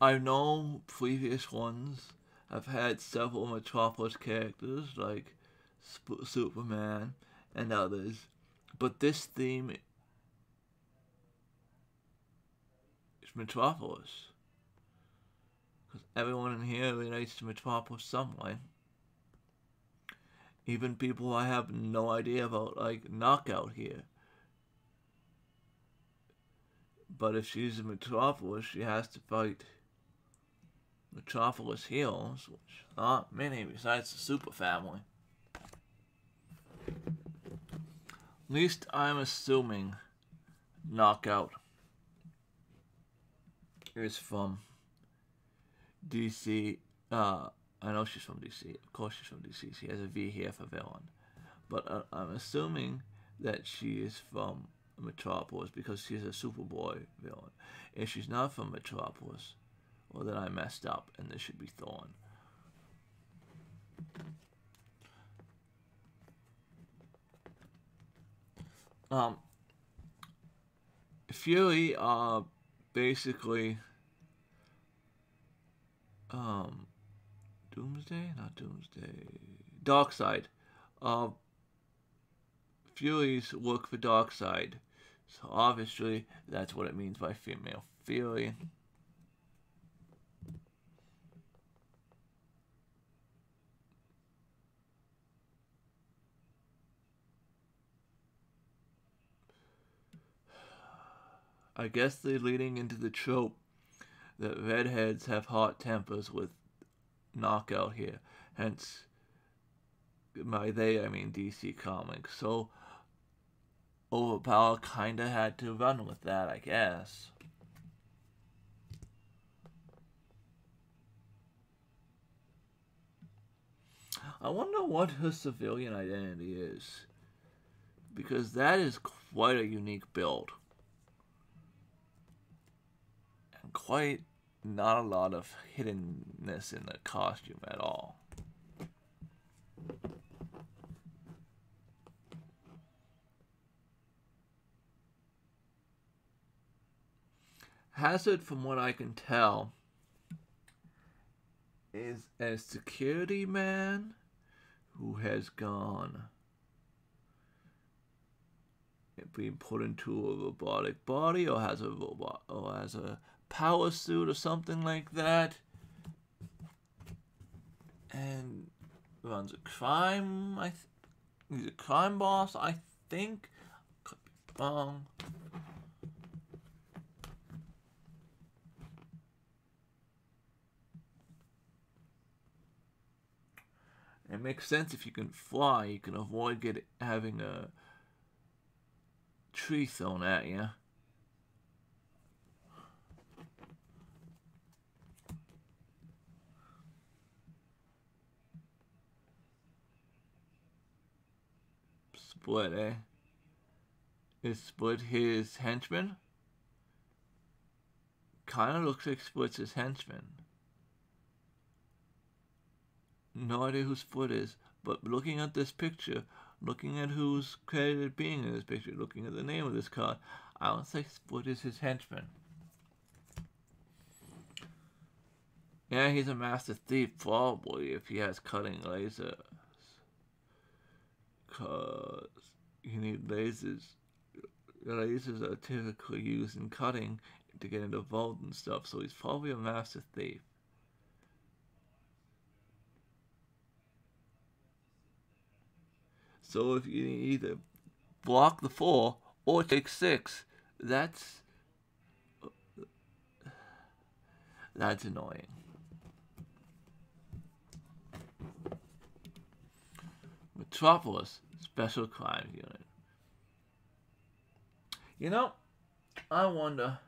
I know previous ones have had several Metropolis characters like Sp- Superman and others, but this theme is Metropolis. Because everyone in here relates to Metropolis some way. Even people I have no idea about, like Knockout here. But if she's in Metropolis, she has to fight Metropolis heroes, which aren't many besides the Super Family. Least I'm assuming Knockout is from DC. Uh, I know she's from DC. Of course, she's from DC. She has a V here for villain. But uh, I'm assuming that she is from Metropolis because she's a Superboy villain. If she's not from Metropolis, well, then I messed up, and this should be Thawne. Um, Fury are basically um, Doomsday, not Doomsday, Darkseid. Uh, Furies work for Darkseid, so obviously that's what it means by female Fury. I guess they're leading into the trope that redheads have hot tempers with knockout here. Hence, by they I mean DC Comics. So, Overpower kinda had to run with that, I guess. I wonder what her civilian identity is. Because that is quite a unique build quite not a lot of hiddenness in the costume at all. Hazard, from what I can tell, is a security man who has gone being put into a robotic body or has a robot or has a power suit or something like that. And runs a crime. I he's a crime boss. I think. Could be wrong. It makes sense if you can fly, you can avoid get having a tree thrown at you. Split, eh? Is Split his henchman? Kinda looks like Split's his henchman. No idea who Split is, but looking at this picture, looking at who's credited being in this picture, looking at the name of this card, I don't think Split is his henchman. Yeah, he's a master thief, probably, if he has cutting lasers. Because you need lasers. Lasers are typically used in cutting to get into vault and stuff, so he's probably a master thief. So if you either block the four or take six, that's uh, that's annoying. Metropolis Special Crimes Unit. You know, I wonder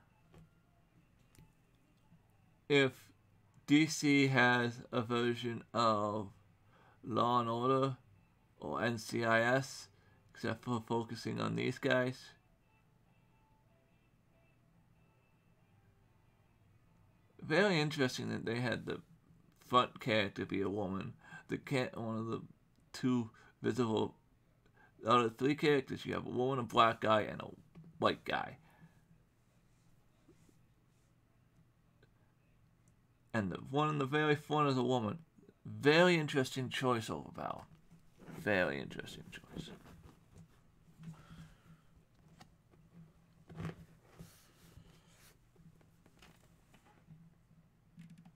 if DC has a version of Law and Order or NCIS, except for focusing on these guys. Very interesting that they had the front character be a woman. The cat, one of the two visible, out of three characters, you have a woman, a black guy, and a white guy. And the one in the very front is a woman. Very interesting choice, Overpower. Very interesting choice.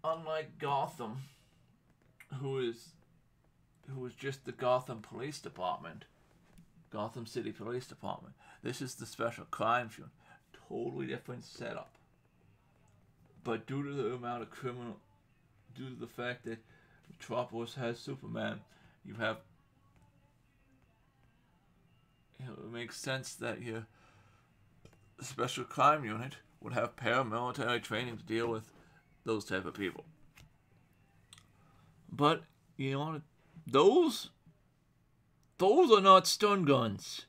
Unlike Gotham, who is who is just the Gotham Police Department, Gotham City Police Department. This is the Special Crimes Unit. Totally different setup. But due to the amount of criminal, due to the fact that Metropolis has Superman, you have. It makes sense that your Special Crime Unit would have paramilitary training to deal with those type of people. But you know those those are not stun guns.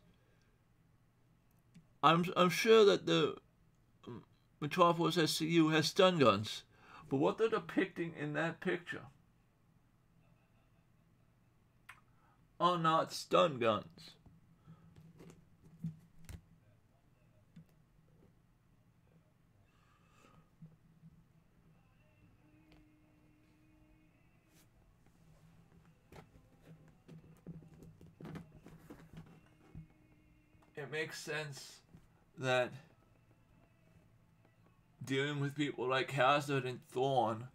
I'm I'm sure that the Metropolis SCU has stun guns, but what they're depicting in that picture are not stun guns. Makes sense that dealing with people like Hazard and Thawne,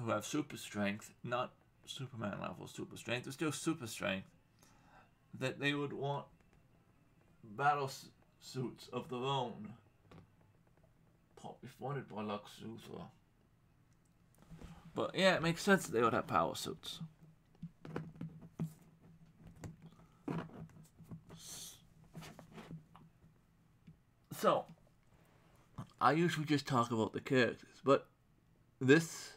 who have super strength, not Superman level super strength, but still super strength, that they would want battle suits of their own, probably funded by Lex Luthor. But yeah, it makes sense that they would have power suits. So, I usually just talk about the characters, but this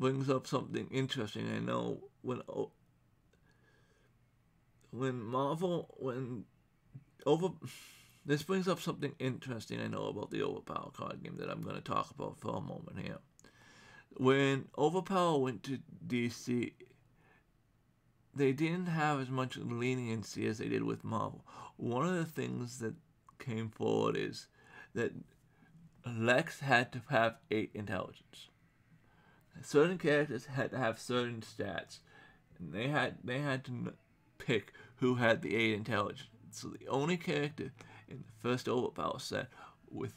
brings up something interesting. I know when oh, when Marvel when over this brings up something interesting I know about the Overpower card game that I'm going to talk about for a moment here. When Overpower went to DC, they didn't have as much leniency as they did with Marvel. One of the things that came forward is that Lex had to have eight intelligence. Certain characters had to have certain stats, and they had they had to pick who had the eight intelligence. So the only character in the first Overpower set with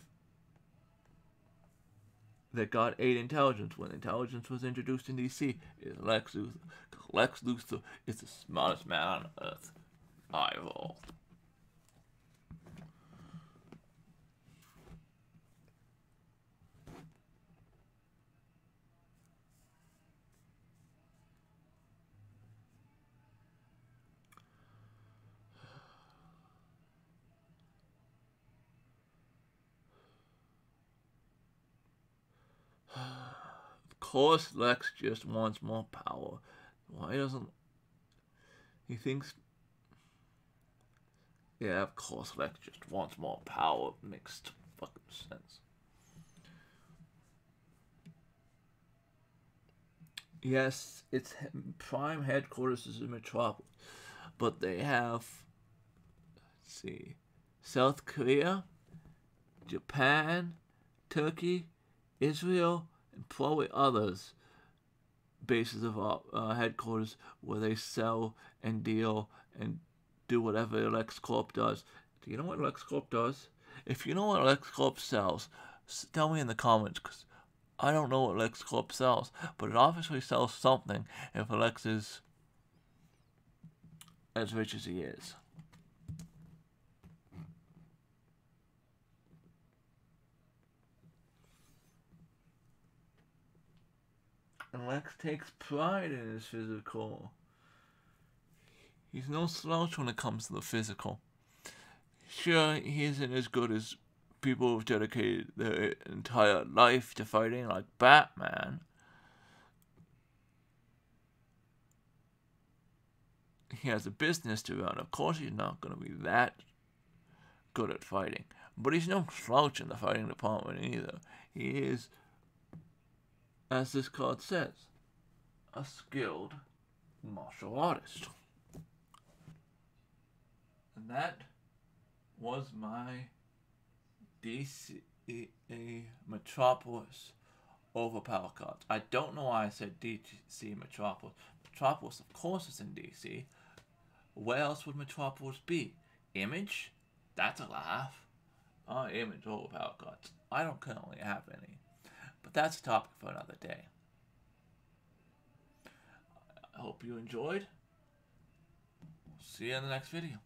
that got eight intelligence when intelligence was introduced in DC is Lex Luthor. Lex Luthor is the smartest man on earth. I all. Course Lex just wants more power. Why doesn't he thinks Yeah, of course Lex just wants more power. Makes fucking sense. Yes, its prime headquarters is in Metropolis, but they have let's see South Korea, Japan, Turkey, Israel, probably others bases of uh, headquarters where they sell and deal and do whatever LexCorp does. Do you know what LexCorp does? If you know what LexCorp sells, tell me in the comments because I don't know what LexCorp sells, but it obviously sells something if Lex is as rich as he is. And Lex takes pride in his physical. He's no slouch when it comes to the physical. Sure, he isn't as good as people who've dedicated their entire life to fighting, like Batman. He has a business to run. Of course, he's not going to be that good at fighting. But he's no slouch in the fighting department either. He is as this card says, a skilled martial artist. And that was my DC a, a Metropolis over Power Cards. I don't know why I said DC Metropolis. Metropolis, of course, is in DC. Where else would Metropolis be? Image? That's a laugh. Oh, Image over Power Cards. I don't currently have any. But that's a topic for another day. I hope you enjoyed. See you in the next video.